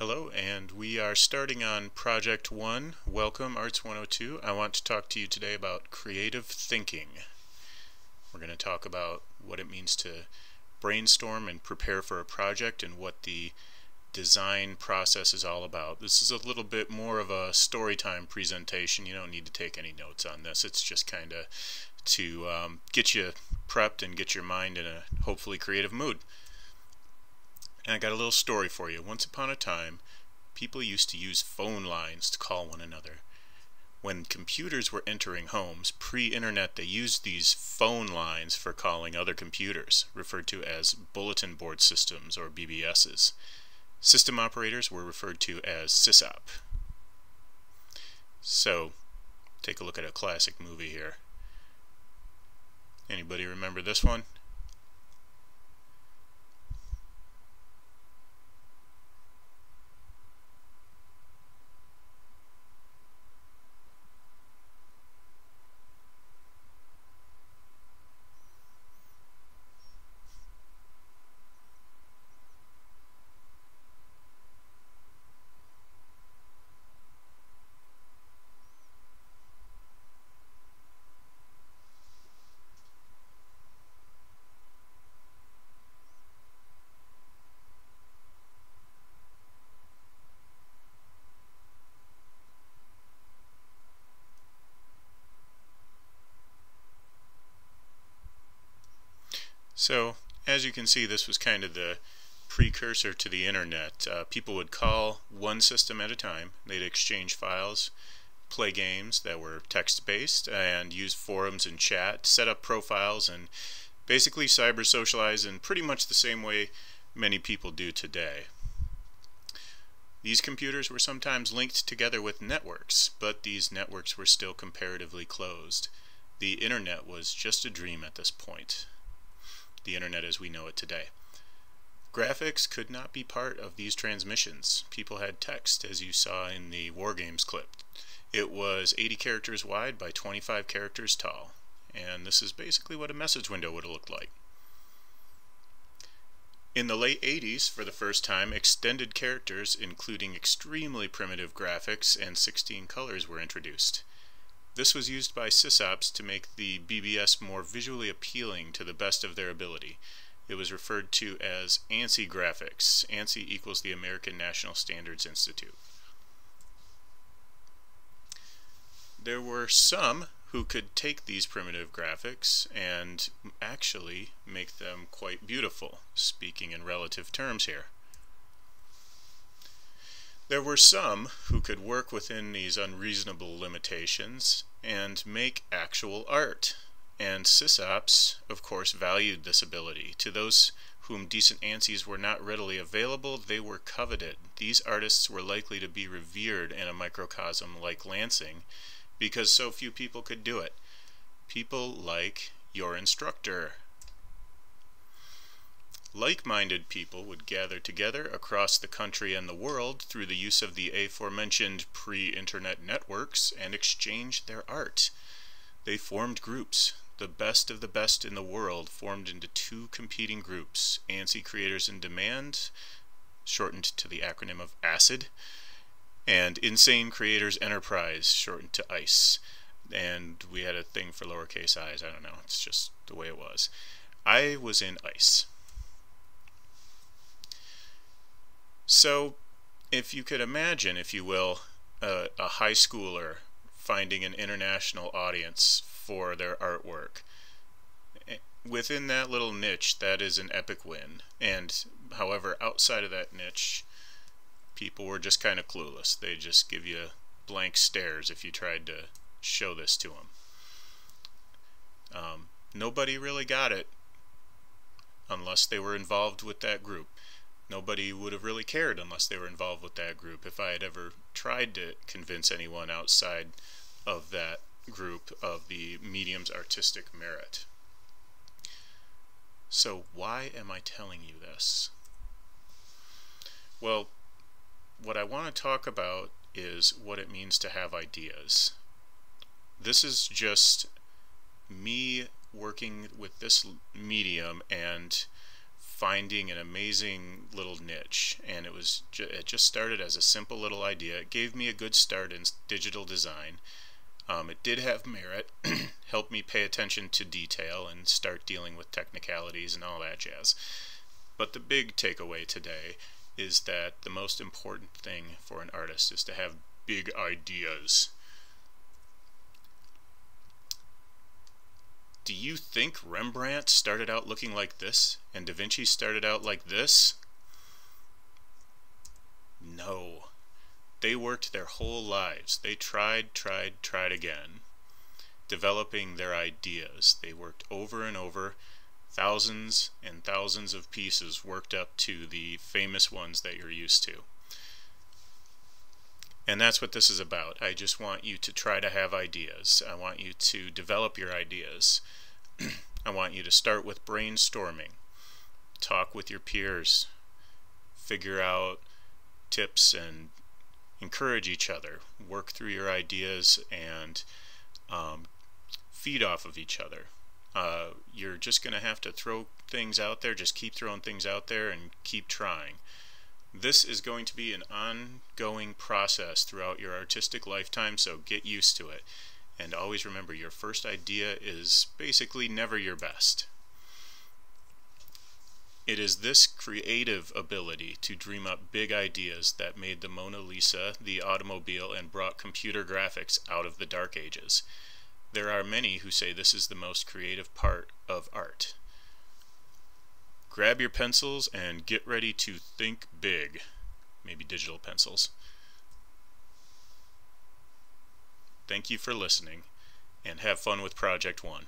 Hello, and we are starting on Project 1. Welcome, Arts 102. I want to talk to you today about creative thinking. We're going to talk about what it means to brainstorm and prepare for a project and what the design process is all about. This is a little bit more of a story time presentation. You don't need to take any notes on this. It's just kind of to um, get you prepped and get your mind in a hopefully creative mood. And I got a little story for you. Once upon a time, people used to use phone lines to call one another. When computers were entering homes, pre-internet, they used these phone lines for calling other computers, referred to as bulletin board systems or BBSs. System operators were referred to as sysop. So, take a look at a classic movie here. Anybody remember this one? So, as you can see, this was kind of the precursor to the internet. Uh, people would call one system at a time. They'd exchange files, play games that were text-based, and use forums and chat, set up profiles, and basically cyber socialize in pretty much the same way many people do today. These computers were sometimes linked together with networks, but these networks were still comparatively closed. The internet was just a dream at this point the internet as we know it today. Graphics could not be part of these transmissions. People had text, as you saw in the War Games clip. It was 80 characters wide by 25 characters tall, and this is basically what a message window would have looked like. In the late 80s, for the first time, extended characters, including extremely primitive graphics and 16 colors, were introduced. This was used by sysops to make the BBS more visually appealing to the best of their ability. It was referred to as ANSI graphics. ANSI equals the American National Standards Institute. There were some who could take these primitive graphics and actually make them quite beautiful, speaking in relative terms here. There were some who could work within these unreasonable limitations and make actual art. And sysops, of course, valued this ability. To those whom decent ANSIs were not readily available, they were coveted. These artists were likely to be revered in a microcosm like Lansing because so few people could do it. People like your instructor, like-minded people would gather together across the country and the world through the use of the aforementioned pre-internet networks and exchange their art. They formed groups. The best of the best in the world formed into two competing groups, ANSI Creators in Demand, shortened to the acronym of ACID, and Insane Creators Enterprise, shortened to ICE. And we had a thing for lowercase i's, I don't know, it's just the way it was. I was in ICE. So, if you could imagine, if you will, a, a high schooler finding an international audience for their artwork, eh, within that little niche, that is an epic win. And however, outside of that niche, people were just kind of clueless. They just give you blank stares if you tried to show this to them. Um, nobody really got it unless they were involved with that group nobody would have really cared unless they were involved with that group. If I had ever tried to convince anyone outside of that group of the medium's artistic merit. So why am I telling you this? Well, what I want to talk about is what it means to have ideas. This is just me working with this medium and finding an amazing little niche, and it was ju it just started as a simple little idea. It gave me a good start in digital design. Um, it did have merit, helped me pay attention to detail and start dealing with technicalities and all that jazz. But the big takeaway today is that the most important thing for an artist is to have big ideas. Do you think Rembrandt started out looking like this and Da Vinci started out like this? No. They worked their whole lives. They tried, tried, tried again, developing their ideas. They worked over and over, thousands and thousands of pieces worked up to the famous ones that you're used to. And that's what this is about. I just want you to try to have ideas. I want you to develop your ideas. I want you to start with brainstorming. Talk with your peers. Figure out tips and encourage each other, work through your ideas, and um, feed off of each other. Uh, you're just going to have to throw things out there, just keep throwing things out there and keep trying. This is going to be an ongoing process throughout your artistic lifetime, so get used to it. And always remember your first idea is basically never your best. It is this creative ability to dream up big ideas that made the Mona Lisa the automobile and brought computer graphics out of the Dark Ages. There are many who say this is the most creative part of art. Grab your pencils and get ready to think big. Maybe digital pencils. Thank you for listening, and have fun with Project One.